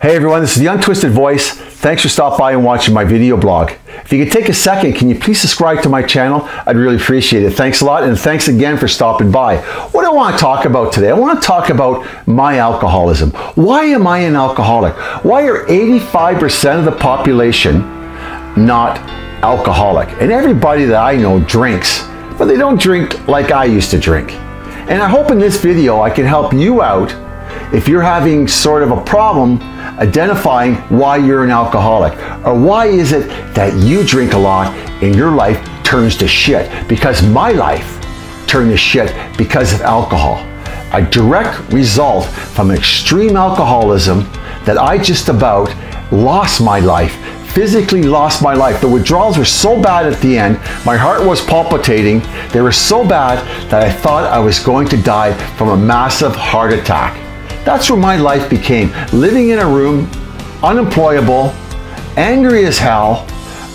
Hey everyone, this is the Untwisted Voice. Thanks for stopping by and watching my video blog. If you could take a second, can you please subscribe to my channel? I'd really appreciate it. Thanks a lot and thanks again for stopping by. What do I want to talk about today? I want to talk about my alcoholism. Why am I an alcoholic? Why are 85% of the population not alcoholic? And everybody that I know drinks, but they don't drink like I used to drink. And I hope in this video I can help you out if you're having sort of a problem identifying why you're an alcoholic or why is it that you drink a lot and your life turns to shit because my life turned to shit because of alcohol a direct result from extreme alcoholism that I just about lost my life physically lost my life. The withdrawals were so bad at the end, my heart was palpitating. They were so bad that I thought I was going to die from a massive heart attack. That's where my life became. Living in a room, unemployable, angry as hell,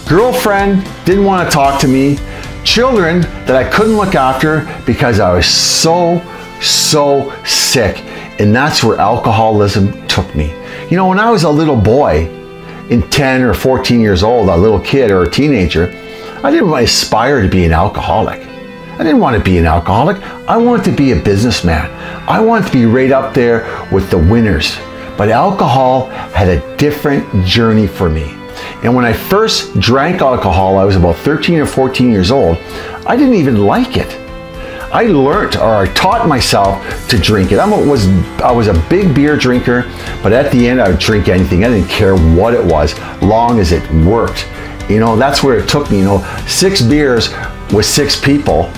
girlfriend didn't want to talk to me, children that I couldn't look after because I was so, so sick. And that's where alcoholism took me. You know, when I was a little boy, in 10 or 14 years old, a little kid or a teenager, I didn't aspire to be an alcoholic. I didn't want to be an alcoholic. I wanted to be a businessman. I wanted to be right up there with the winners. But alcohol had a different journey for me. And when I first drank alcohol, I was about 13 or 14 years old, I didn't even like it. I learned or I taught myself to drink it. I was, I was a big beer drinker, but at the end I would drink anything. I didn't care what it was, long as it worked. You know, that's where it took me. You know, six beers with six people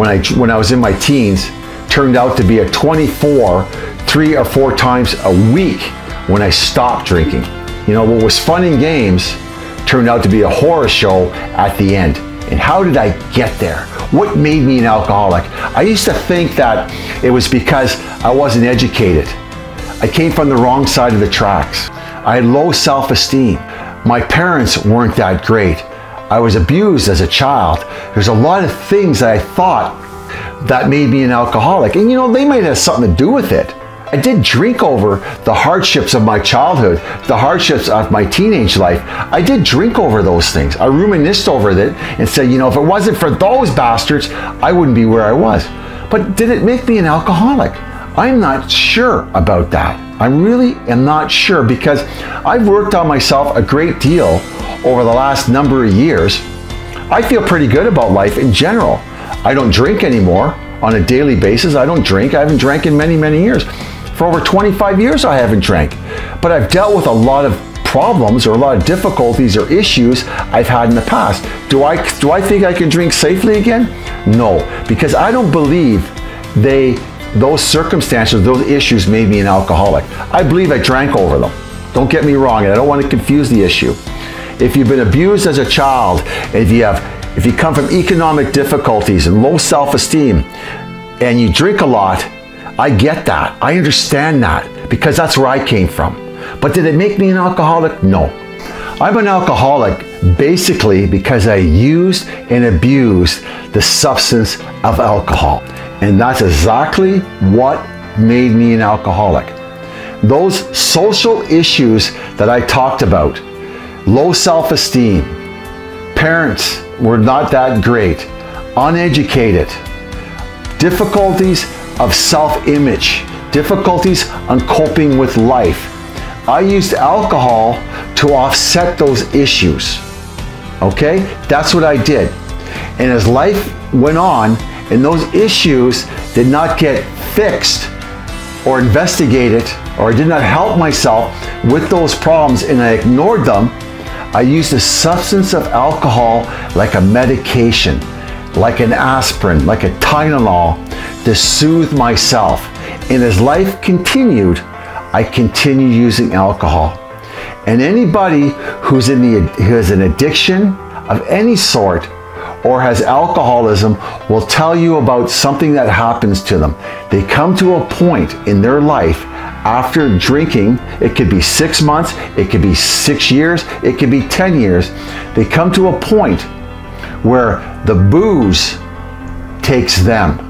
when I, when I was in my teens turned out to be a 24 three or four times a week when I stopped drinking. You know, what was fun in games turned out to be a horror show at the end. And how did I get there? What made me an alcoholic? I used to think that it was because I wasn't educated. I came from the wrong side of the tracks. I had low self-esteem. My parents weren't that great. I was abused as a child. There's a lot of things that I thought that made me an alcoholic. And you know, they might have something to do with it. I did drink over the hardships of my childhood, the hardships of my teenage life. I did drink over those things. I reminisced over it and said, you know, if it wasn't for those bastards, I wouldn't be where I was. But did it make me an alcoholic? I'm not sure about that. I really am not sure because I've worked on myself a great deal over the last number of years, I feel pretty good about life in general. I don't drink anymore on a daily basis. I don't drink. I haven't drank in many, many years. For over 25 years, I haven't drank. But I've dealt with a lot of problems or a lot of difficulties or issues I've had in the past. Do I, do I think I can drink safely again? No, because I don't believe they, those circumstances, those issues made me an alcoholic. I believe I drank over them. Don't get me wrong, and I don't want to confuse the issue if you've been abused as a child, if you have if you come from economic difficulties and low self-esteem and you drink a lot, I get that. I understand that because that's where I came from. But did it make me an alcoholic? No. I'm an alcoholic basically because I used and abused the substance of alcohol. And that's exactly what made me an alcoholic. Those social issues that I talked about, low self-esteem, parents were not that great, uneducated, difficulties of self-image, difficulties on coping with life. I used alcohol to offset those issues. Okay, that's what I did. And as life went on and those issues did not get fixed or investigated or I did not help myself with those problems and I ignored them, I used the substance of alcohol like a medication, like an aspirin, like a Tylenol to soothe myself. And as life continued, I continued using alcohol. And anybody who's in the who has an addiction of any sort or has alcoholism will tell you about something that happens to them. They come to a point in their life after drinking, it could be six months, it could be six years, it could be 10 years. They come to a point where the booze takes them.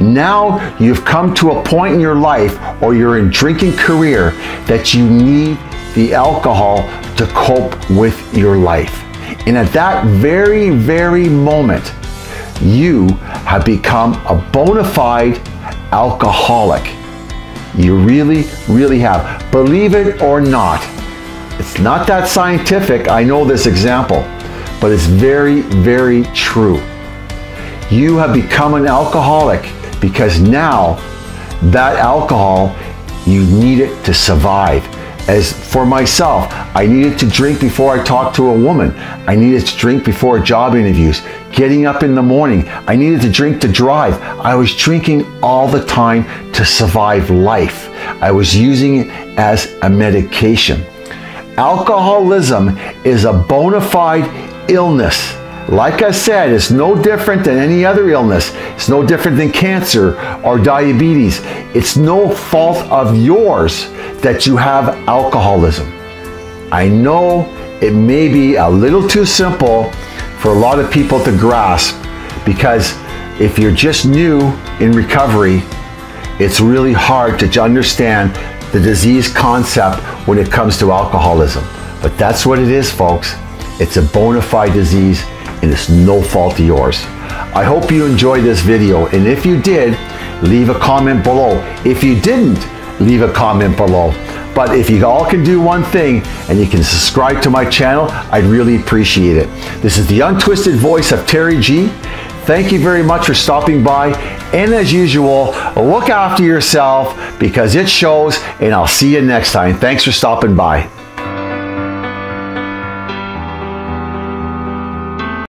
Now you've come to a point in your life or you're in drinking career that you need the alcohol to cope with your life. And at that very, very moment, you have become a bona fide alcoholic. You really, really have. Believe it or not, it's not that scientific. I know this example, but it's very, very true. You have become an alcoholic because now that alcohol, you need it to survive. As for myself, I needed to drink before I talked to a woman. I needed to drink before job interviews. Getting up in the morning, I needed to drink to drive. I was drinking all the time to survive life. I was using it as a medication. Alcoholism is a bona fide illness. Like I said, it's no different than any other illness. It's no different than cancer or diabetes. It's no fault of yours that you have alcoholism. I know it may be a little too simple for a lot of people to grasp because if you're just new in recovery, it's really hard to understand the disease concept when it comes to alcoholism. But that's what it is, folks. It's a bona fide disease and it's no fault of yours. I hope you enjoyed this video and if you did, leave a comment below. If you didn't, leave a comment below. But if you all can do one thing and you can subscribe to my channel, I'd really appreciate it. This is the untwisted voice of Terry G. Thank you very much for stopping by. And as usual, look after yourself because it shows and I'll see you next time. Thanks for stopping by.